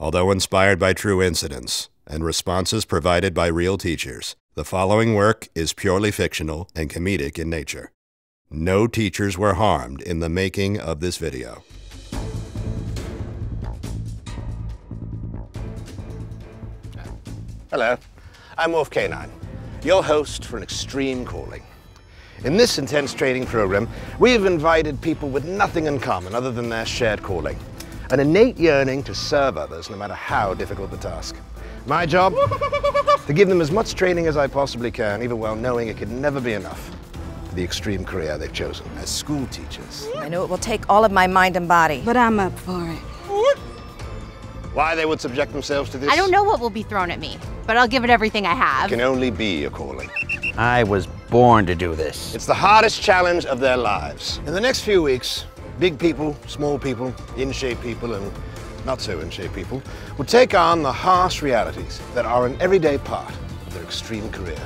Although inspired by true incidents and responses provided by real teachers, the following work is purely fictional and comedic in nature. No teachers were harmed in the making of this video. Hello, I'm Wolf K9, your host for an extreme calling. In this intense training program, we have invited people with nothing in common other than their shared calling, an innate yearning to serve others no matter how difficult the task. My job? to give them as much training as I possibly can, even while knowing it could never be enough for the extreme career they've chosen as school teachers. I know it will take all of my mind and body. But I'm up for it. Why they would subject themselves to this? I don't know what will be thrown at me, but I'll give it everything I have. Can only be a calling. I was born to do this. It's the hardest challenge of their lives. In the next few weeks, big people, small people, in shape people, and not so in shape people will take on the harsh realities that are an everyday part of their extreme career.